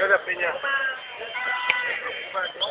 Yo de piña. ¡Marco!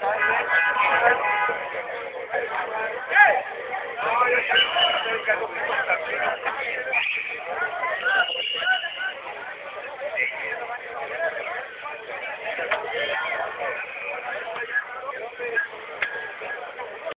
Hey!